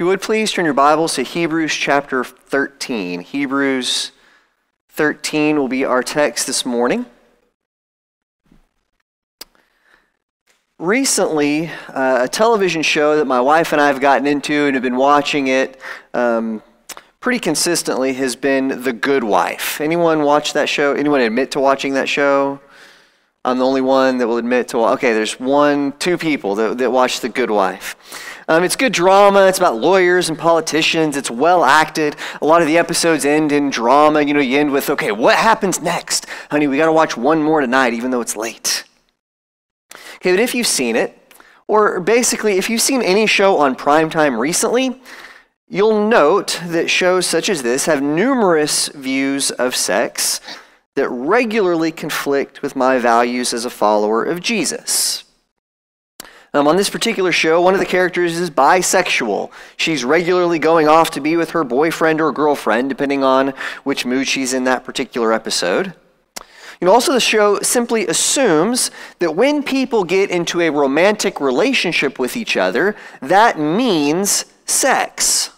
you would please turn your Bibles to Hebrews chapter 13. Hebrews 13 will be our text this morning. Recently, uh, a television show that my wife and I have gotten into and have been watching it um, pretty consistently has been The Good Wife. Anyone watch that show? Anyone admit to watching that show? I'm the only one that will admit to. Okay, there's one, two people that, that watch The Good Wife. Um, it's good drama. It's about lawyers and politicians. It's well acted. A lot of the episodes end in drama. You know, you end with, okay, what happens next? Honey, we got to watch one more tonight, even though it's late. Okay, but if you've seen it, or basically, if you've seen any show on primetime recently, you'll note that shows such as this have numerous views of sex that regularly conflict with my values as a follower of Jesus. Um, on this particular show, one of the characters is bisexual. She's regularly going off to be with her boyfriend or girlfriend, depending on which mood she's in that particular episode. You know, also, the show simply assumes that when people get into a romantic relationship with each other, that means sex.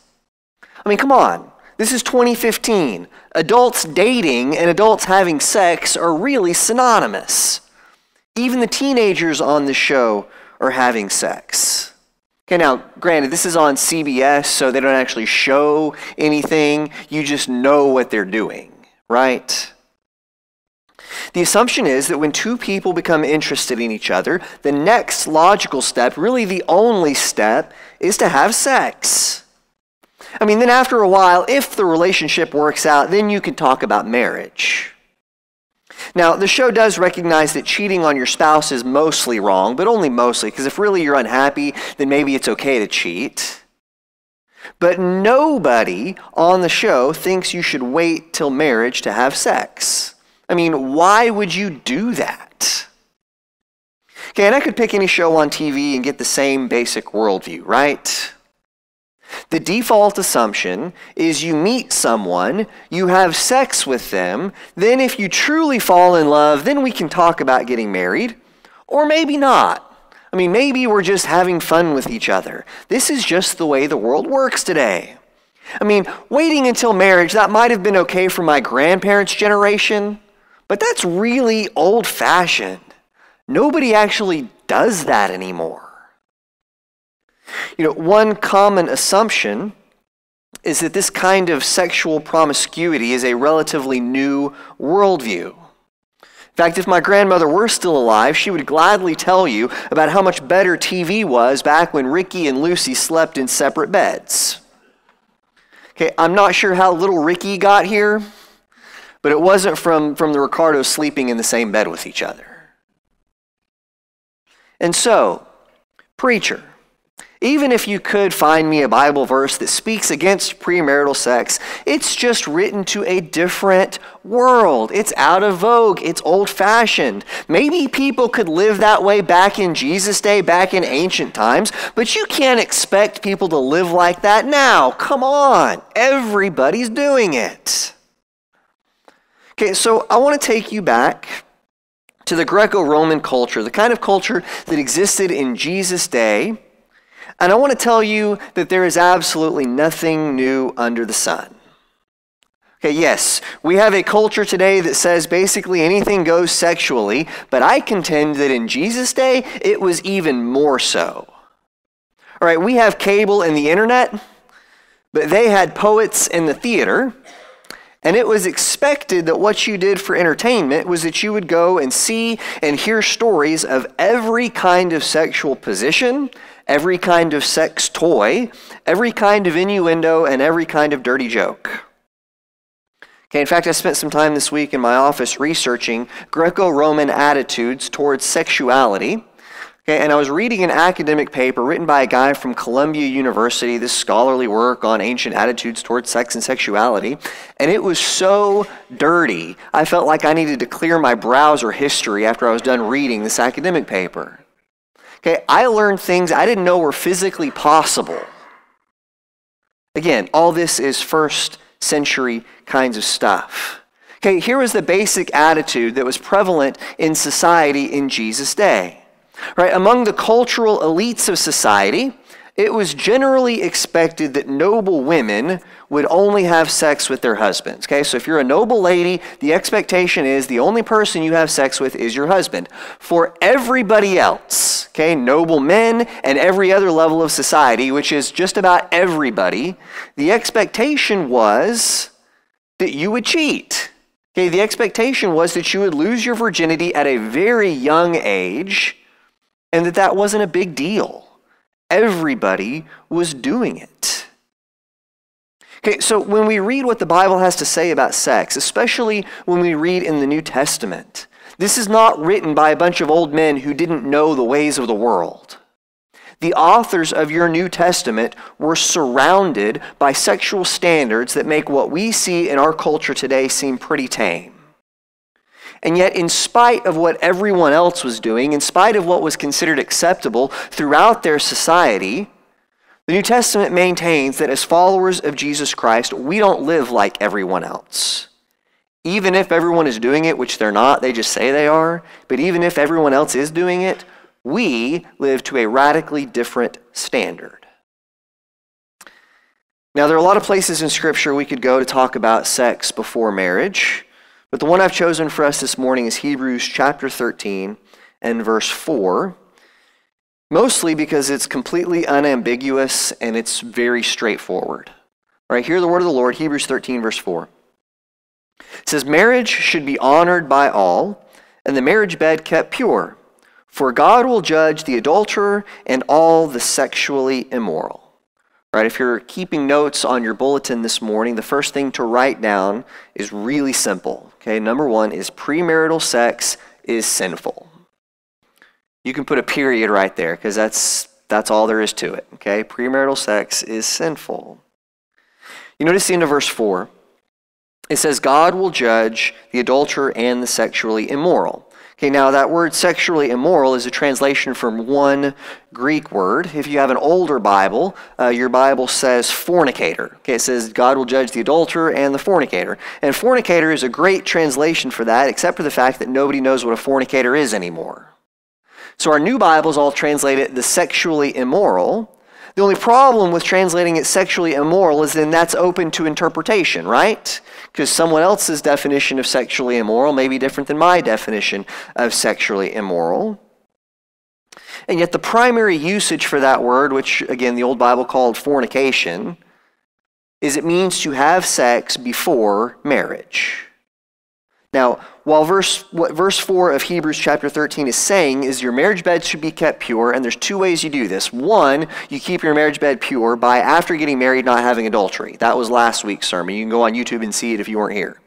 I mean, come on. This is 2015. Adults dating and adults having sex are really synonymous. Even the teenagers on the show or having sex. Okay, now, granted, this is on CBS, so they don't actually show anything. You just know what they're doing, right? The assumption is that when two people become interested in each other, the next logical step, really the only step, is to have sex. I mean, then after a while, if the relationship works out, then you can talk about marriage. Now, the show does recognize that cheating on your spouse is mostly wrong, but only mostly, because if really you're unhappy, then maybe it's okay to cheat. But nobody on the show thinks you should wait till marriage to have sex. I mean, why would you do that? Okay, and I could pick any show on TV and get the same basic worldview, right? The default assumption is you meet someone, you have sex with them, then if you truly fall in love, then we can talk about getting married. Or maybe not. I mean, maybe we're just having fun with each other. This is just the way the world works today. I mean, waiting until marriage, that might have been okay for my grandparents' generation, but that's really old fashioned. Nobody actually does that anymore. You know, one common assumption is that this kind of sexual promiscuity is a relatively new worldview. In fact, if my grandmother were still alive, she would gladly tell you about how much better TV was back when Ricky and Lucy slept in separate beds. Okay, I'm not sure how little Ricky got here, but it wasn't from, from the Ricardos sleeping in the same bed with each other. And so, preacher, even if you could find me a Bible verse that speaks against premarital sex, it's just written to a different world. It's out of vogue, it's old fashioned. Maybe people could live that way back in Jesus' day, back in ancient times, but you can't expect people to live like that now. Come on, everybody's doing it. Okay, so I want to take you back to the Greco Roman culture, the kind of culture that existed in Jesus' day and I want to tell you that there is absolutely nothing new under the sun. Okay, yes, we have a culture today that says basically anything goes sexually, but I contend that in Jesus' day, it was even more so. All right, we have cable and the internet, but they had poets in the theater, and it was expected that what you did for entertainment was that you would go and see and hear stories of every kind of sexual position every kind of sex toy, every kind of innuendo, and every kind of dirty joke. Okay, in fact, I spent some time this week in my office researching Greco Roman attitudes towards sexuality. Okay, and I was reading an academic paper written by a guy from Columbia University, this scholarly work on ancient attitudes towards sex and sexuality, and it was so dirty, I felt like I needed to clear my browser history after I was done reading this academic paper. Okay, I learned things I didn't know were physically possible. Again, all this is first century kinds of stuff. Okay, here was the basic attitude that was prevalent in society in Jesus' day. Right, among the cultural elites of society, it was generally expected that noble women would only have sex with their husbands. Okay, so if you're a noble lady, the expectation is the only person you have sex with is your husband. For everybody else, okay, noble men and every other level of society, which is just about everybody, the expectation was that you would cheat. Okay, the expectation was that you would lose your virginity at a very young age and that that wasn't a big deal. Everybody was doing it. Okay, so when we read what the Bible has to say about sex, especially when we read in the New Testament, this is not written by a bunch of old men who didn't know the ways of the world. The authors of your New Testament were surrounded by sexual standards that make what we see in our culture today seem pretty tame. And yet, in spite of what everyone else was doing, in spite of what was considered acceptable throughout their society, the New Testament maintains that as followers of Jesus Christ, we don't live like everyone else. Even if everyone is doing it, which they're not, they just say they are, but even if everyone else is doing it, we live to a radically different standard. Now, there are a lot of places in Scripture we could go to talk about sex before marriage. But the one I've chosen for us this morning is Hebrews chapter 13 and verse 4, mostly because it's completely unambiguous and it's very straightforward. All right, hear the word of the Lord, Hebrews 13, verse 4. It says, Marriage should be honored by all, and the marriage bed kept pure, for God will judge the adulterer and all the sexually immoral. Right, if you're keeping notes on your bulletin this morning, the first thing to write down is really simple. Okay, number one is premarital sex is sinful. You can put a period right there because that's that's all there is to it. Okay, premarital sex is sinful. You notice the end of verse four. It says, God will judge the adulterer and the sexually immoral. Okay, now that word sexually immoral is a translation from one Greek word. If you have an older Bible, uh, your Bible says fornicator. Okay, it says God will judge the adulterer and the fornicator. And fornicator is a great translation for that, except for the fact that nobody knows what a fornicator is anymore. So our new Bibles all translate it the sexually immoral. The only problem with translating it sexually immoral is then that's open to interpretation, right? because someone else's definition of sexually immoral may be different than my definition of sexually immoral. And yet, the primary usage for that word, which again the Old Bible called fornication, is it means to have sex before marriage. Now, while verse, what verse 4 of Hebrews chapter 13 is saying is your marriage bed should be kept pure, and there's two ways you do this. One, you keep your marriage bed pure by, after getting married, not having adultery. That was last week's sermon. You can go on YouTube and see it if you weren't here.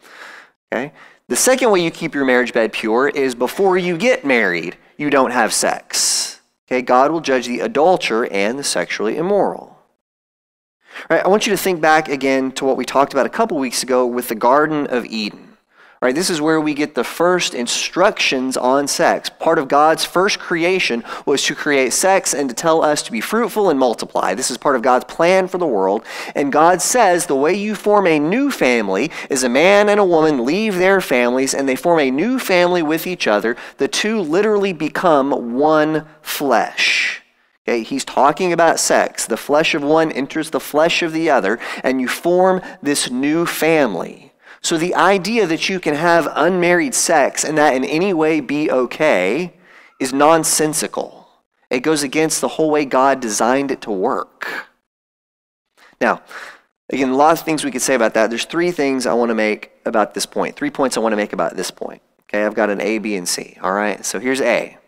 Okay? The second way you keep your marriage bed pure is before you get married, you don't have sex. Okay? God will judge the adulterer and the sexually immoral. Right, I want you to think back again to what we talked about a couple weeks ago with the Garden of Eden. Right, this is where we get the first instructions on sex. Part of God's first creation was to create sex and to tell us to be fruitful and multiply. This is part of God's plan for the world. And God says the way you form a new family is a man and a woman leave their families and they form a new family with each other. The two literally become one flesh. Okay, he's talking about sex. The flesh of one enters the flesh of the other, and you form this new family. So the idea that you can have unmarried sex and that in any way be okay is nonsensical. It goes against the whole way God designed it to work. Now, again, a lot of things we could say about that. There's three things I want to make about this point. Three points I want to make about this point. Okay, I've got an A, B, and C. All right, so here's A.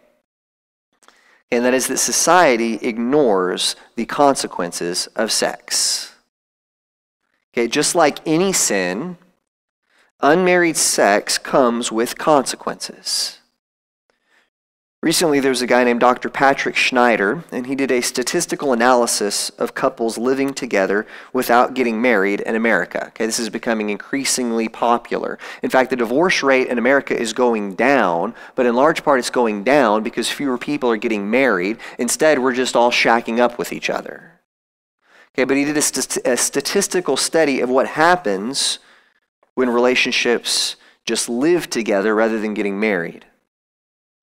And that is that society ignores the consequences of sex. Okay, just like any sin, unmarried sex comes with consequences. Recently, there was a guy named Dr. Patrick Schneider, and he did a statistical analysis of couples living together without getting married in America. Okay, this is becoming increasingly popular. In fact, the divorce rate in America is going down, but in large part it's going down because fewer people are getting married. Instead, we're just all shacking up with each other. Okay, but he did a, st- a statistical study of what happens when relationships just live together rather than getting married.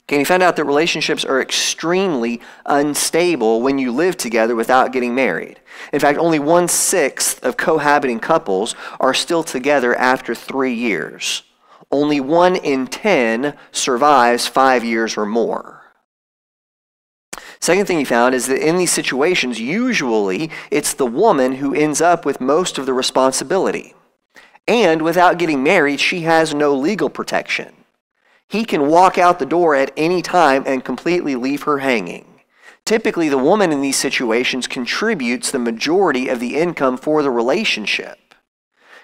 Okay, and he found out that relationships are extremely unstable when you live together without getting married. In fact, only one sixth of cohabiting couples are still together after three years. Only one in ten survives five years or more. Second thing he found is that in these situations, usually it's the woman who ends up with most of the responsibility. And without getting married, she has no legal protection. He can walk out the door at any time and completely leave her hanging. Typically, the woman in these situations contributes the majority of the income for the relationship.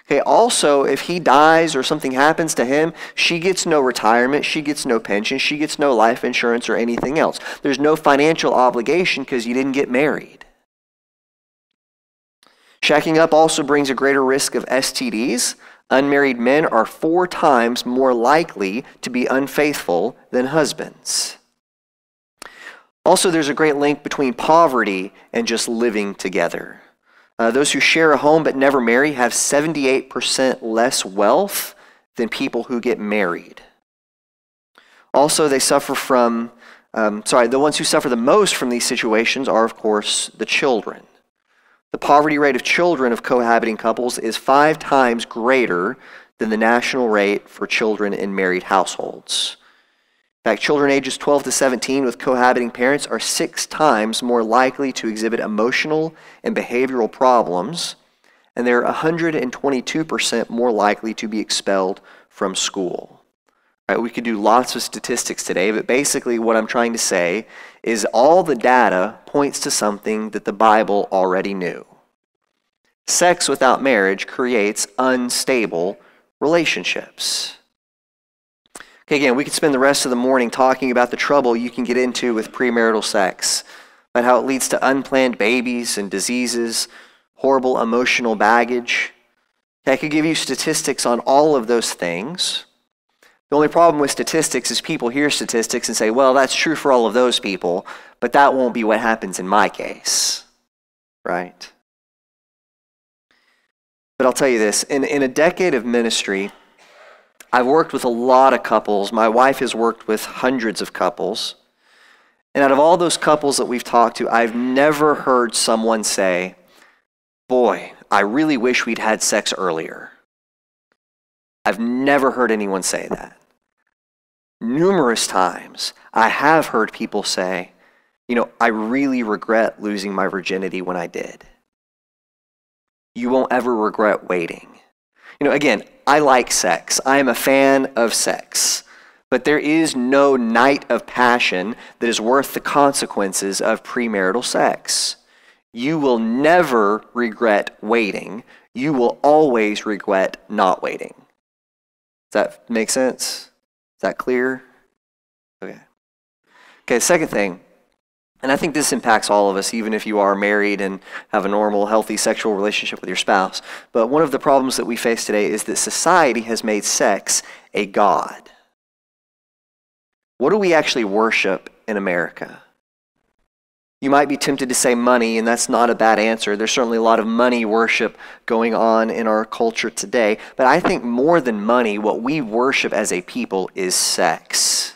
Okay, also, if he dies or something happens to him, she gets no retirement, she gets no pension, she gets no life insurance or anything else. There's no financial obligation because you didn't get married. Shacking up also brings a greater risk of STDs. Unmarried men are four times more likely to be unfaithful than husbands. Also, there's a great link between poverty and just living together. Uh, those who share a home but never marry have 78% less wealth than people who get married. Also, they suffer from, um, sorry, the ones who suffer the most from these situations are, of course, the children. The poverty rate of children of cohabiting couples is five times greater than the national rate for children in married households. In fact, children ages 12 to 17 with cohabiting parents are six times more likely to exhibit emotional and behavioral problems, and they're 122% more likely to be expelled from school. Right, we could do lots of statistics today, but basically, what I'm trying to say is all the data points to something that the Bible already knew. Sex without marriage creates unstable relationships. Okay, again, we could spend the rest of the morning talking about the trouble you can get into with premarital sex, about how it leads to unplanned babies and diseases, horrible emotional baggage. I could give you statistics on all of those things. The only problem with statistics is people hear statistics and say, well, that's true for all of those people, but that won't be what happens in my case. Right? But I'll tell you this in, in a decade of ministry, I've worked with a lot of couples. My wife has worked with hundreds of couples. And out of all those couples that we've talked to, I've never heard someone say, Boy, I really wish we'd had sex earlier. I've never heard anyone say that. Numerous times, I have heard people say, You know, I really regret losing my virginity when I did. You won't ever regret waiting. You know, again, I like sex. I am a fan of sex. But there is no night of passion that is worth the consequences of premarital sex. You will never regret waiting. You will always regret not waiting. Does that make sense? Is that clear? Okay. Okay, second thing and I think this impacts all of us, even if you are married and have a normal, healthy sexual relationship with your spouse. But one of the problems that we face today is that society has made sex a God. What do we actually worship in America? You might be tempted to say money, and that's not a bad answer. There's certainly a lot of money worship going on in our culture today. But I think more than money, what we worship as a people is sex.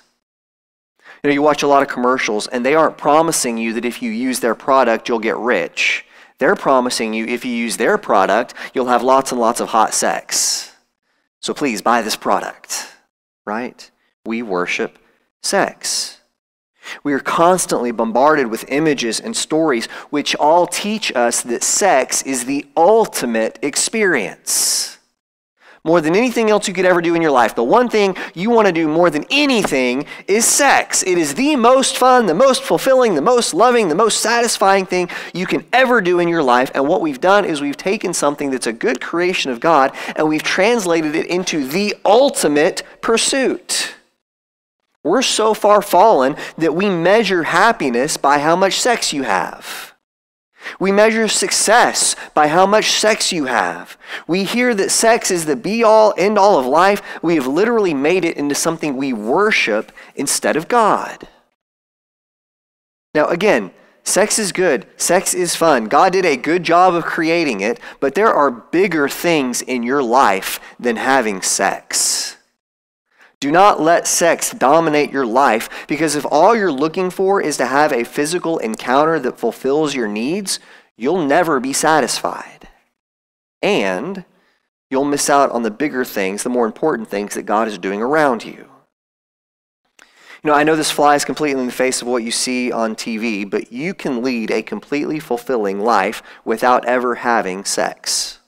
You know, you watch a lot of commercials, and they aren't promising you that if you use their product, you'll get rich. They're promising you if you use their product, you'll have lots and lots of hot sex. So please buy this product, right? We worship sex. We are constantly bombarded with images and stories which all teach us that sex is the ultimate experience more than anything else you could ever do in your life. The one thing you want to do more than anything is sex. It is the most fun, the most fulfilling, the most loving, the most satisfying thing you can ever do in your life. And what we've done is we've taken something that's a good creation of God and we've translated it into the ultimate pursuit. We're so far fallen that we measure happiness by how much sex you have. We measure success by how much sex you have. We hear that sex is the be all, end all of life. We have literally made it into something we worship instead of God. Now, again, sex is good. Sex is fun. God did a good job of creating it, but there are bigger things in your life than having sex. Do not let sex dominate your life because if all you're looking for is to have a physical encounter that fulfills your needs, you'll never be satisfied. And you'll miss out on the bigger things, the more important things that God is doing around you. You know, I know this flies completely in the face of what you see on TV, but you can lead a completely fulfilling life without ever having sex.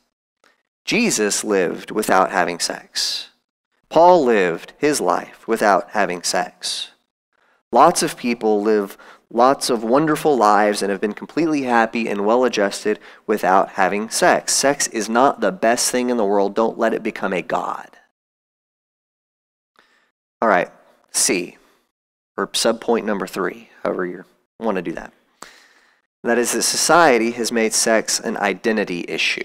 Jesus lived without having sex. Paul lived his life without having sex. Lots of people live lots of wonderful lives and have been completely happy and well adjusted without having sex. Sex is not the best thing in the world. Don't let it become a God. All right, C, or subpoint number three, however you want to do that. That is that society has made sex an identity issue.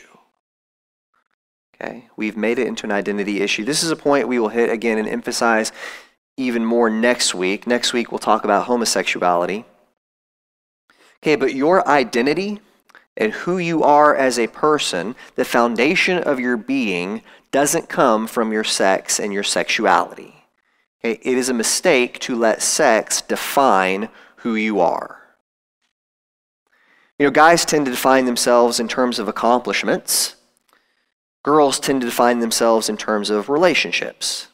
Okay, we've made it into an identity issue. This is a point we will hit again and emphasize even more next week. Next week, we'll talk about homosexuality. Okay, but your identity and who you are as a person, the foundation of your being, doesn't come from your sex and your sexuality. Okay, it is a mistake to let sex define who you are. You know, guys tend to define themselves in terms of accomplishments girls tend to define themselves in terms of relationships.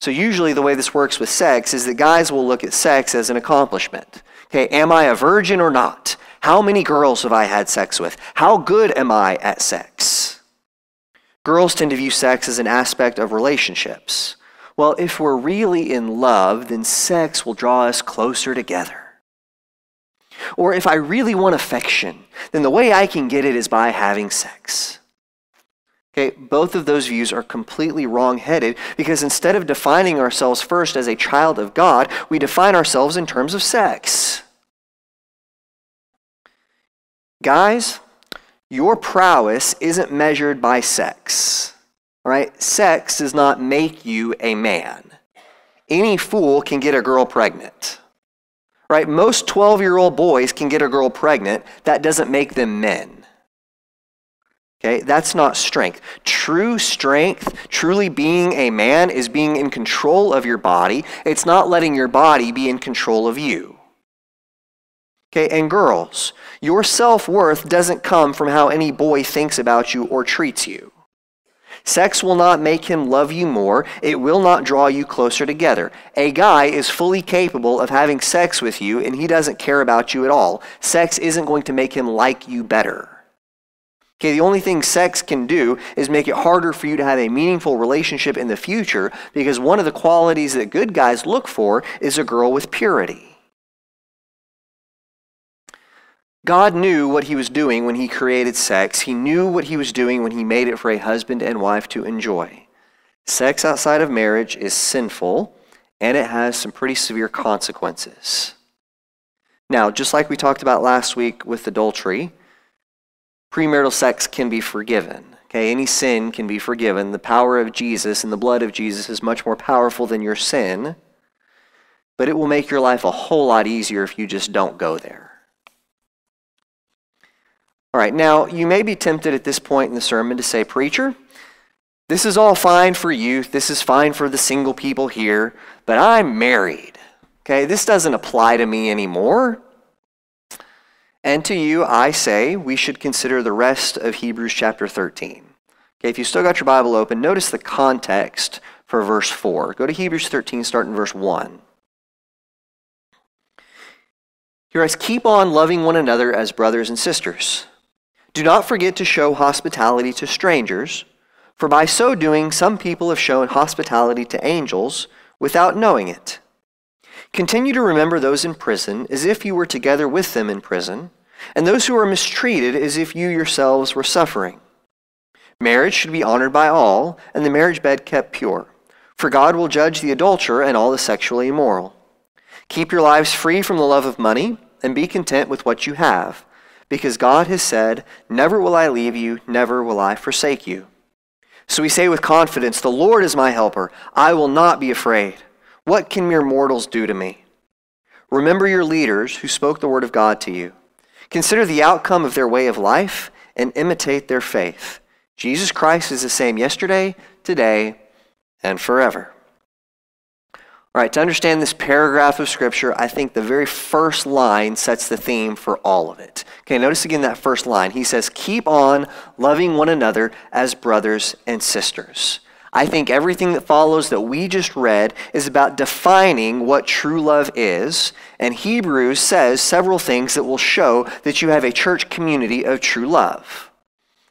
So, usually, the way this works with sex is that guys will look at sex as an accomplishment. Okay, am I a virgin or not? How many girls have I had sex with? How good am I at sex? Girls tend to view sex as an aspect of relationships. Well, if we're really in love, then sex will draw us closer together. Or if I really want affection, then the way I can get it is by having sex. Okay, both of those views are completely wrong headed because instead of defining ourselves first as a child of God, we define ourselves in terms of sex. Guys, your prowess isn't measured by sex. All right? Sex does not make you a man. Any fool can get a girl pregnant. Right? Most 12 year old boys can get a girl pregnant. That doesn't make them men. Okay, that's not strength. True strength, truly being a man, is being in control of your body. It's not letting your body be in control of you. Okay, and girls, your self worth doesn't come from how any boy thinks about you or treats you. Sex will not make him love you more. It will not draw you closer together. A guy is fully capable of having sex with you and he doesn't care about you at all. Sex isn't going to make him like you better. Okay, the only thing sex can do is make it harder for you to have a meaningful relationship in the future because one of the qualities that good guys look for is a girl with purity. God knew what he was doing when he created sex. He knew what he was doing when he made it for a husband and wife to enjoy. Sex outside of marriage is sinful and it has some pretty severe consequences. Now, just like we talked about last week with adultery, premarital sex can be forgiven. Okay, any sin can be forgiven. The power of Jesus and the blood of Jesus is much more powerful than your sin, but it will make your life a whole lot easier if you just don't go there. All right, now you may be tempted at this point in the sermon to say, Preacher, this is all fine for youth, this is fine for the single people here, but I'm married. Okay, this doesn't apply to me anymore. And to you, I say, we should consider the rest of Hebrews chapter 13. Okay, if you still got your Bible open, notice the context for verse 4. Go to Hebrews 13, start in verse 1. Here writes, Keep on loving one another as brothers and sisters. Do not forget to show hospitality to strangers, for by so doing, some people have shown hospitality to angels without knowing it. Continue to remember those in prison as if you were together with them in prison, and those who are mistreated as if you yourselves were suffering. Marriage should be honored by all, and the marriage bed kept pure. For God will judge the adulterer and all the sexually immoral. Keep your lives free from the love of money, and be content with what you have, because God has said, Never will I leave you, never will I forsake you. So we say with confidence, The Lord is my helper. I will not be afraid. What can mere mortals do to me? Remember your leaders who spoke the word of God to you. Consider the outcome of their way of life and imitate their faith. Jesus Christ is the same yesterday, today, and forever. All right, to understand this paragraph of Scripture, I think the very first line sets the theme for all of it. Okay, notice again that first line. He says, Keep on loving one another as brothers and sisters. I think everything that follows that we just read is about defining what true love is, and Hebrews says several things that will show that you have a church community of true love.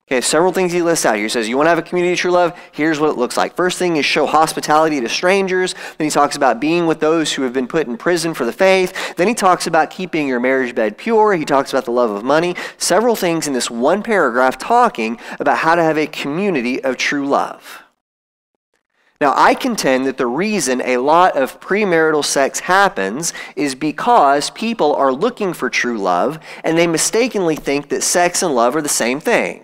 Okay, several things he lists out here. He says, You want to have a community of true love? Here's what it looks like. First thing is show hospitality to strangers. Then he talks about being with those who have been put in prison for the faith. Then he talks about keeping your marriage bed pure. He talks about the love of money. Several things in this one paragraph talking about how to have a community of true love. Now, I contend that the reason a lot of premarital sex happens is because people are looking for true love and they mistakenly think that sex and love are the same thing.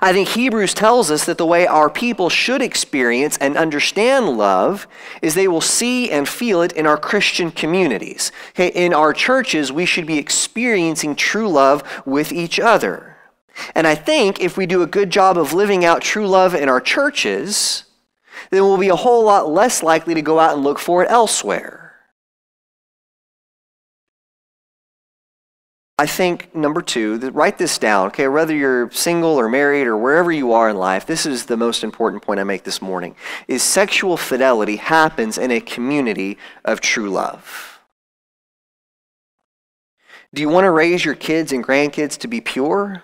I think Hebrews tells us that the way our people should experience and understand love is they will see and feel it in our Christian communities. In our churches, we should be experiencing true love with each other. And I think if we do a good job of living out true love in our churches, then we'll be a whole lot less likely to go out and look for it elsewhere. I think, number two, write this down, okay? Whether you're single or married or wherever you are in life, this is the most important point I make this morning, is sexual fidelity happens in a community of true love. Do you want to raise your kids and grandkids to be pure?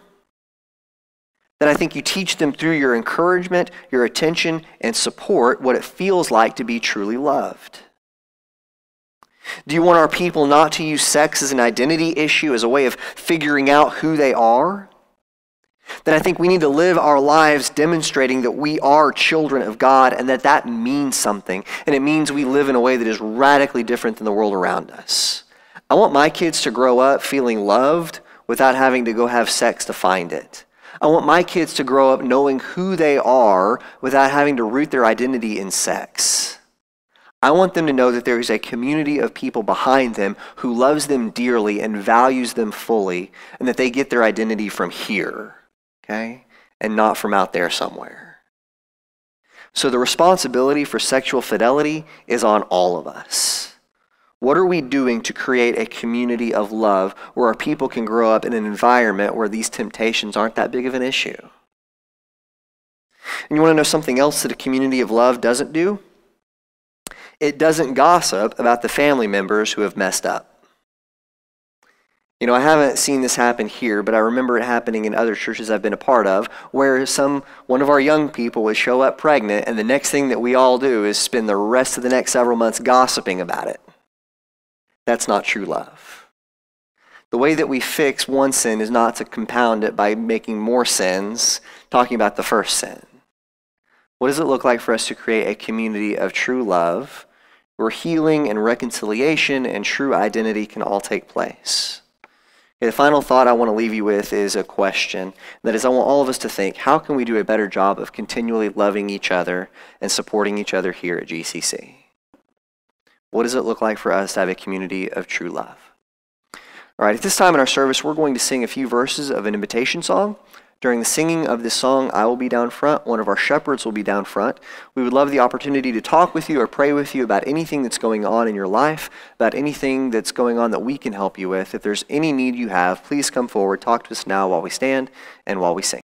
Then I think you teach them through your encouragement, your attention, and support what it feels like to be truly loved. Do you want our people not to use sex as an identity issue, as a way of figuring out who they are? Then I think we need to live our lives demonstrating that we are children of God and that that means something. And it means we live in a way that is radically different than the world around us. I want my kids to grow up feeling loved without having to go have sex to find it. I want my kids to grow up knowing who they are without having to root their identity in sex. I want them to know that there is a community of people behind them who loves them dearly and values them fully, and that they get their identity from here, okay, and not from out there somewhere. So the responsibility for sexual fidelity is on all of us. What are we doing to create a community of love where our people can grow up in an environment where these temptations aren't that big of an issue? And you want to know something else that a community of love doesn't do? it doesn't gossip about the family members who have messed up. You know, I haven't seen this happen here, but I remember it happening in other churches I've been a part of, where some one of our young people would show up pregnant, and the next thing that we all do is spend the rest of the next several months gossiping about it. That's not true love. The way that we fix one sin is not to compound it by making more sins, talking about the first sin. What does it look like for us to create a community of true love where healing and reconciliation and true identity can all take place? Okay, the final thought I want to leave you with is a question. That is, I want all of us to think how can we do a better job of continually loving each other and supporting each other here at GCC? What does it look like for us to have a community of true love? All right, at this time in our service, we're going to sing a few verses of an invitation song. During the singing of this song, I will be down front. One of our shepherds will be down front. We would love the opportunity to talk with you or pray with you about anything that's going on in your life, about anything that's going on that we can help you with. If there's any need you have, please come forward, talk to us now while we stand and while we sing.